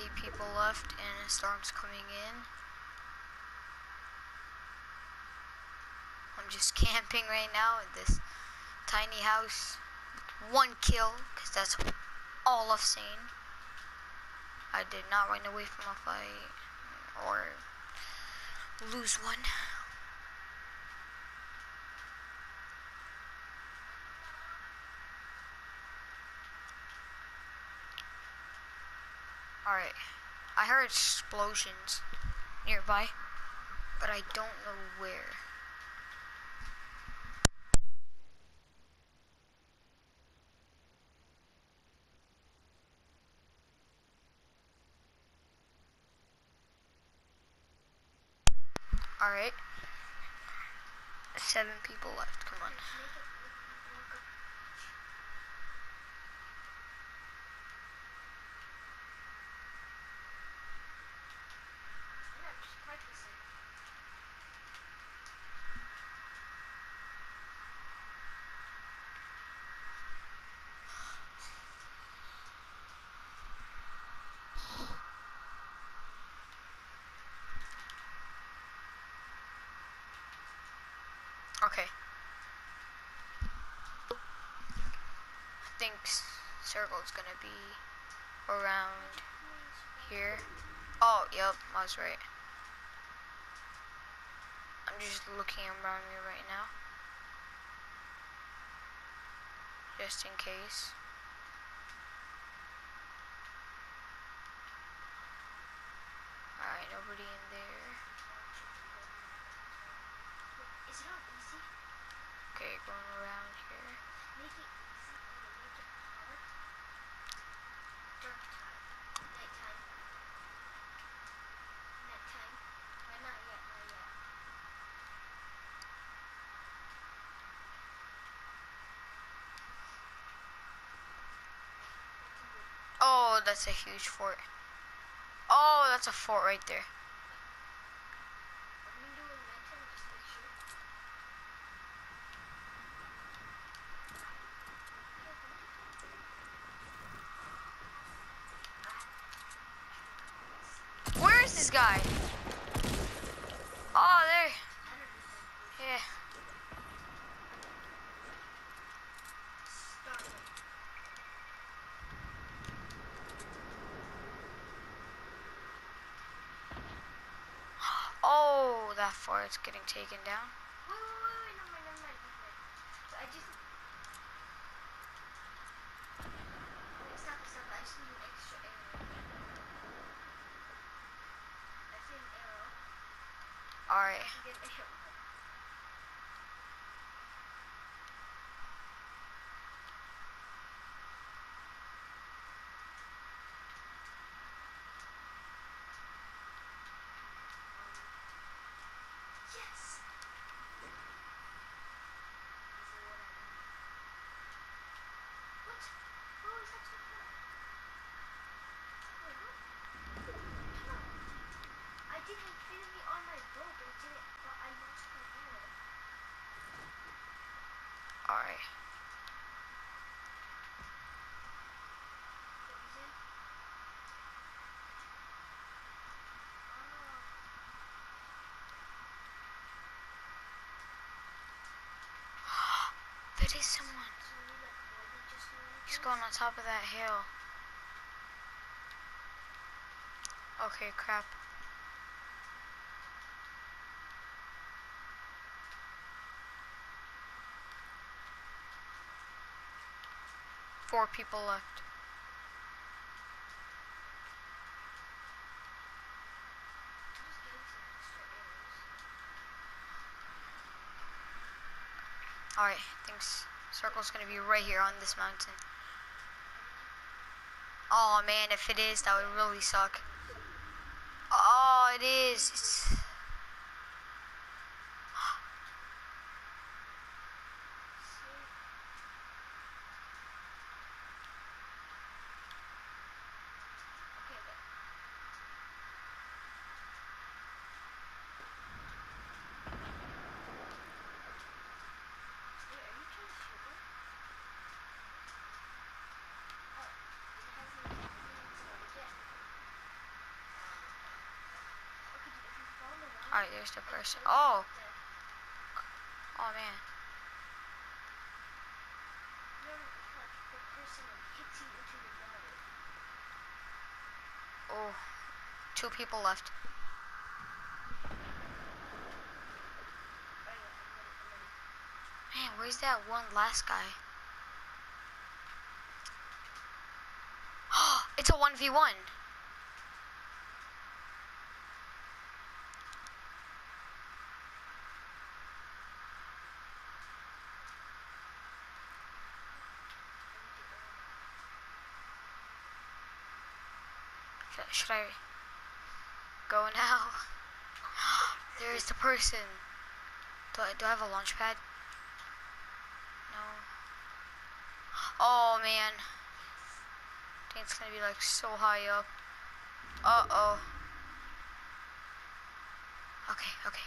eight people left and a storm's coming in. I'm just camping right now in this tiny house one kill, because that's all I've seen. I did not run away from a fight or lose one. Alright. I heard explosions nearby, but I don't know where. Alright. Seven people left, come on. Okay. I think circle's gonna be around here. Oh, yep, I was right. I'm just looking around me right now. Just in case. Alright, nobody in there. Is it on easy? Okay, going around here. Make it easy and then make it hard. Dark time. Nighttime. Nighttime. Why not yet? Not yet. Oh, that's a huge fort. Oh, that's a fort right there. I'm gonna do it nighttime just to make sure. Where is guy? Oh, there. Yeah. Oh, that fort's getting taken down. Alright. I can get an arrow. Yes! This is what I need. What? How is that so hard? Wait, what? Come on. I did infinity on my bow, but it didn't. But I lost my arrow. Alright. What is it? Oh. There is someone. He's going on top of that hill. Okay, crap. Four people left. Alright, thanks. Circle's gonna be right here on this mountain. Oh man, if it is, that would really suck. Oh, it is. It's... Okay, but Wait, are you trying to shoot me? Oh, it hasn't, it hasn't started yet. Alright, there's the person. Oh, oh man. Oh, two people left. Man, where's that one last guy? it's a 1v1. Should, I go now? There's the person. Do I, do I have a launch pad? No. Oh man. I think it's gonna be like so high up. Uh oh. Okay, okay.